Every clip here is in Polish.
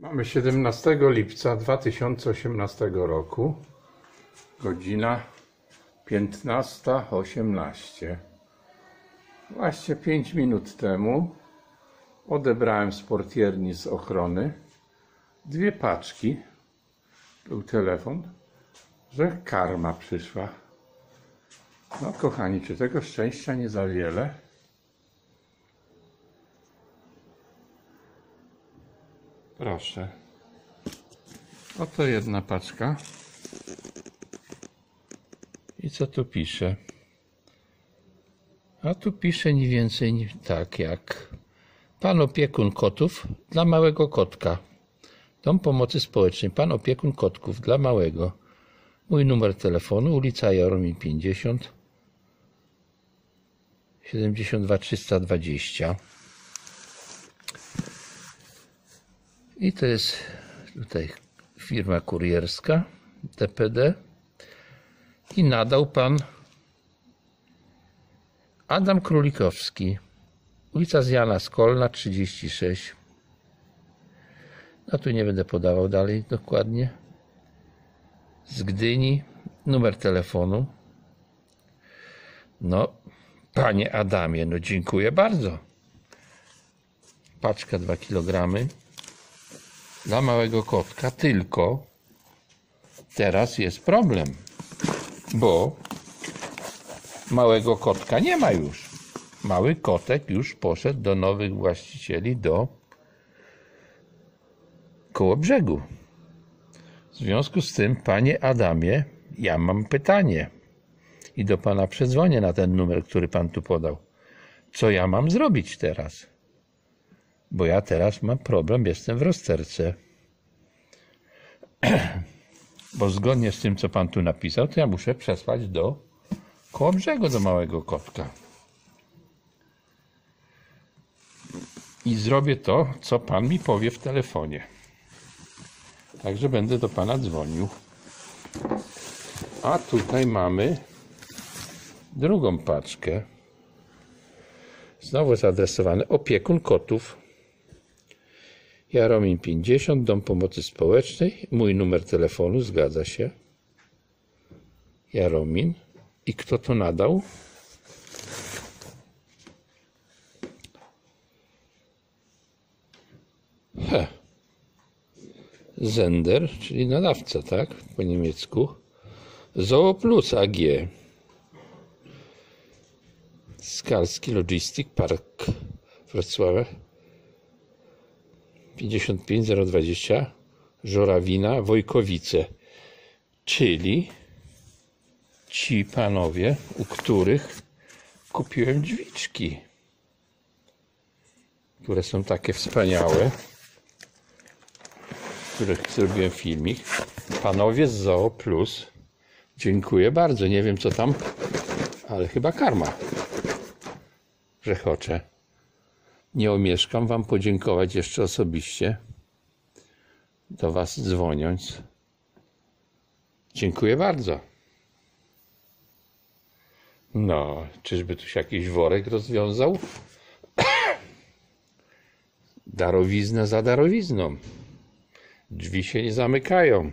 Mamy 17 lipca 2018 roku, godzina 15.18. Właśnie 5 minut temu odebrałem z portierni z ochrony dwie paczki. Był telefon, że karma przyszła. No kochani, czy tego szczęścia nie za wiele? Proszę. Oto jedna paczka. I co tu pisze? A tu pisze nie więcej niż tak jak Pan opiekun kotów dla małego kotka. Dom Pomocy Społecznej. Pan opiekun kotków dla małego. Mój numer telefonu ulica Jaromir 50 72 320. I to jest tutaj firma kurierska TPD. I nadał pan Adam Królikowski, ulica Zjana Skolna 36. No tu nie będę podawał dalej dokładnie. Z Gdyni, numer telefonu. No, panie Adamie, no dziękuję bardzo. Paczka 2 kg dla małego kotka, tylko teraz jest problem, bo małego kotka nie ma już. Mały kotek już poszedł do nowych właścicieli do koło brzegu. W związku z tym, panie Adamie, ja mam pytanie i do pana przedzwonię na ten numer, który pan tu podał. Co ja mam zrobić teraz? Bo ja teraz mam problem, jestem w rozterce. Bo zgodnie z tym, co pan tu napisał, to ja muszę przesłać do koło brzegu do małego kotka. I zrobię to, co pan mi powie w telefonie. Także będę do pana dzwonił. A tutaj mamy drugą paczkę. Znowu zaadresowane opiekun kotów. Jaromin 50, Dom Pomocy Społecznej. Mój numer telefonu zgadza się. Jaromin. I kto to nadał? He. Zender, czyli nadawca, tak? Po niemiecku. Zoo Plus AG. Skalski Logistic Park Wrocławia 55020 Żorawina Wojkowice. Czyli ci panowie, u których kupiłem drzwiczki które są takie wspaniałe których zrobiłem filmik. Panowie z Zoo Plus. Dziękuję bardzo, nie wiem co tam ale chyba karma Rzechocze. Nie omieszkam Wam podziękować jeszcze osobiście, do Was dzwoniąc. Dziękuję bardzo. No, czyżby tu się jakiś worek rozwiązał? Darowizna za darowizną. Drzwi się nie zamykają.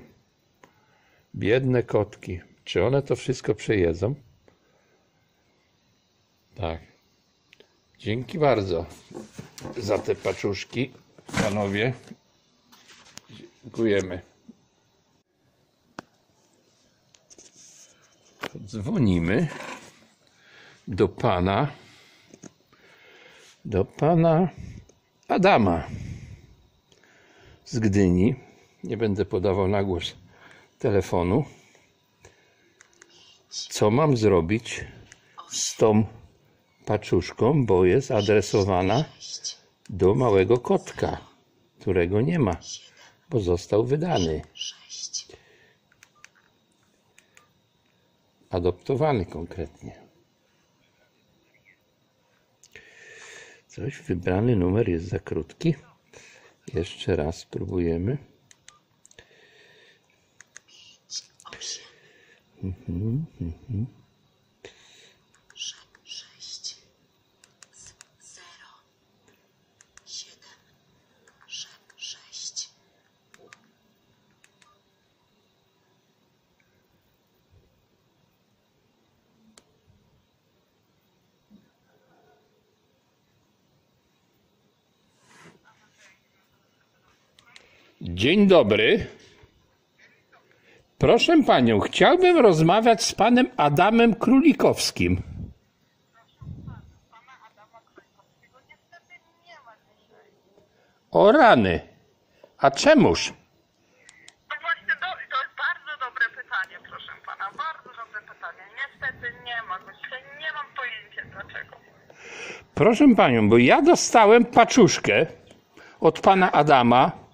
Biedne kotki. Czy one to wszystko przejedzą? Tak. Dzięki bardzo za te paczuszki, panowie. Dziękujemy. Dzwonimy do pana, do pana Adama z Gdyni. Nie będę podawał na głos telefonu. Co mam zrobić z tą paczuszką, bo jest adresowana do małego kotka, którego nie ma, bo został wydany. Adoptowany konkretnie. Coś, wybrany numer jest za krótki. Jeszcze raz spróbujemy. Mhm, mhm. Dzień dobry. Proszę panią, chciałbym rozmawiać z panem Adamem Królikowskim. Pana Adama Krajkowskiego niestety nie ma dzisiaj. O rany. A czemuż? No właśnie, do, to jest bardzo dobre pytanie, proszę pana. Bardzo dobre pytanie. Niestety nie ma dzisiaj. Nie mam pojęcia dlaczego. Proszę panią, bo ja dostałem paczuszkę od pana Adama.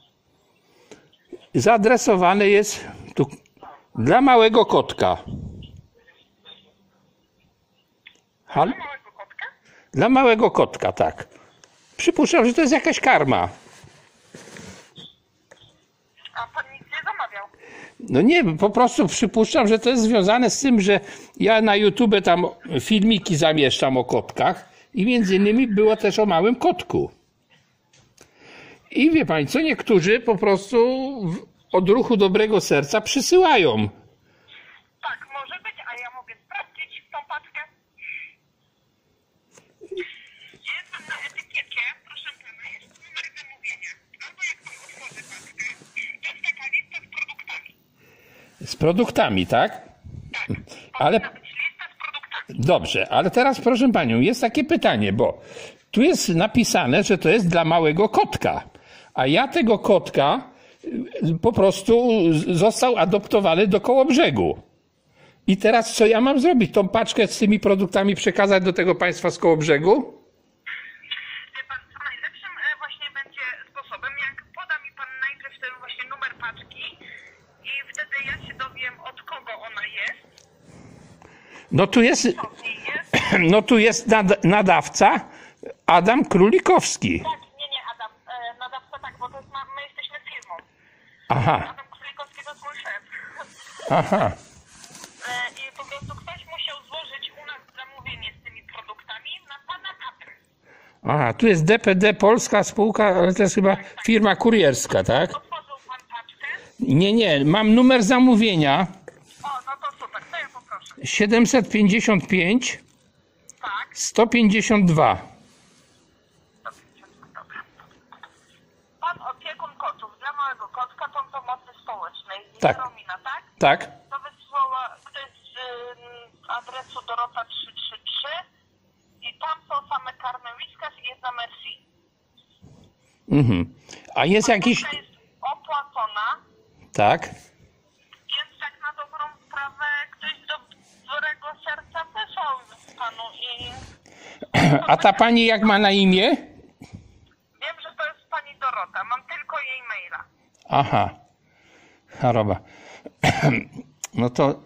Zaadresowane jest tu dla małego kotka. Hal? Małego kotka? Dla małego kotka, tak. Przypuszczam, że to jest jakaś karma. A pan nic nie zamawiał. No nie, po prostu przypuszczam, że to jest związane z tym, że ja na YouTube tam filmiki zamieszczam o kotkach i między innymi było też o małym kotku. I wie pani, co niektórzy po prostu w odruchu dobrego serca przysyłają. Tak, może być, a ja mogę sprawdzić tą paczkę. Jest na etykiecie, proszę pana, jest numer zamówienia. Albo jak pan otworzy paczkę, jest taka lista z produktami. Z produktami, tak? Tak, Ale-. Dobrze, ale teraz proszę panią, jest takie pytanie, bo tu jest napisane, że to jest dla małego kotka, a ja tego kotka y, po prostu został adoptowany do koło brzegu. I teraz co ja mam zrobić? Tą paczkę z tymi produktami przekazać do tego państwa z koło brzegu? Najlepszym e, właśnie będzie sposobem, jak poda mi pan najpierw ten właśnie numer paczki i wtedy ja się dowiem od kogo ona jest, No tu jest, no tu jest nad, nadawca Adam Królikowski. Tak, nie, nie, Adam, e, nadawca tak, bo to jest, ma- my jesteśmy firmą. Aha, Adam mój szef. aha. E, I po prostu ktoś musiał złożyć u nas zamówienie z tymi produktami na pana adres. Aha, tu jest DPD Polska spółka, ale to jest chyba firma kurierska, tak? Otworzył pan paczkę. Nie, nie, mam numer zamówienia O, no to super, to ja poproszę. 755 Tak, 152. 150, dobra. Pan opiekun kotów dla małego kotka, Dom Pomocy Społecznej z Tak. Jaromina, tak? Tak? To wysłała ktoś z ym, adresu Dorota 333 i tam są same karmy Whiskas i jedna Merci. Mhm. A jest jakiś. Paczka jest opłacona, Tak. więc tak na dobrą sprawę ktoś z dobrego serca wysłał panu i A ta pani jak ma na imię? wiem, że to jest pani Dorota. Mam tylko jej maila. Aha. Choroba. No to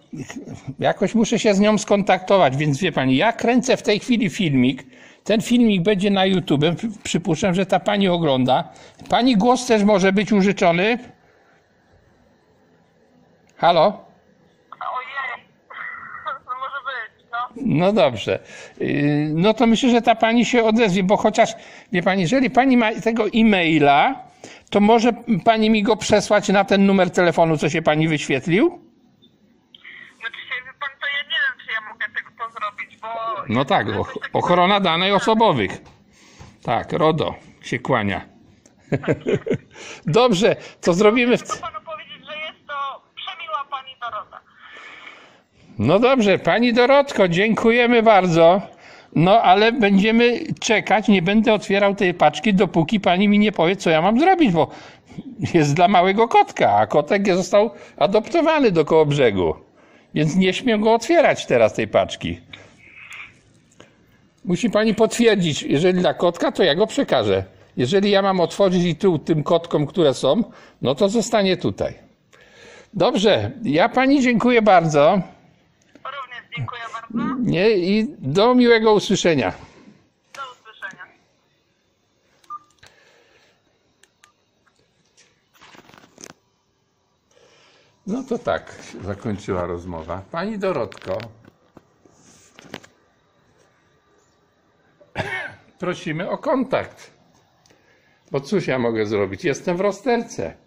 jakoś muszę się z nią skontaktować, więc wie pani, ja kręcę w tej chwili filmik. Ten filmik będzie na YouTube. Przypuszczam, że ta pani ogląda. Pani głos też może być użyczony. Halo? Ojej, to może być, no. No dobrze. Yy, No to myślę, że ta pani się odezwie, bo chociaż, wie pani, jeżeli pani ma tego e-maila, to może pani mi go przesłać na ten numer telefonu, co się pani wyświetlił? No dzisiaj wie pan, to ja nie wiem, czy ja mogę tego to zrobić, bo... No tak, Jakoś och- tak- ochrona danych osobowych. Tak, RODO się kłania. Dobrze, to zrobimy w... Chcę panu powiedzieć, że jest to przemiła pani Dorota. No dobrze, pani Dorotko, dziękujemy bardzo. No ale będziemy czekać, nie będę otwierał tej paczki, dopóki pani mi nie powie, co ja mam zrobić, bo jest dla małego kotka, a kotek został adoptowany do koło brzegu. Więc nie śmiem go otwierać teraz tej paczki. Musi pani potwierdzić, jeżeli dla kotka, to ja go przekażę. Jeżeli ja mam otworzyć i tu tym kotkom, które są, no to zostanie tutaj. Dobrze, ja pani dziękuję bardzo. Dziękuję bardzo. Nie, i do miłego usłyszenia. Do usłyszenia. No to tak się zakończyła rozmowa. Pani Dorotko, prosimy o kontakt. Bo cóż ja mogę zrobić? Jestem w rozterce.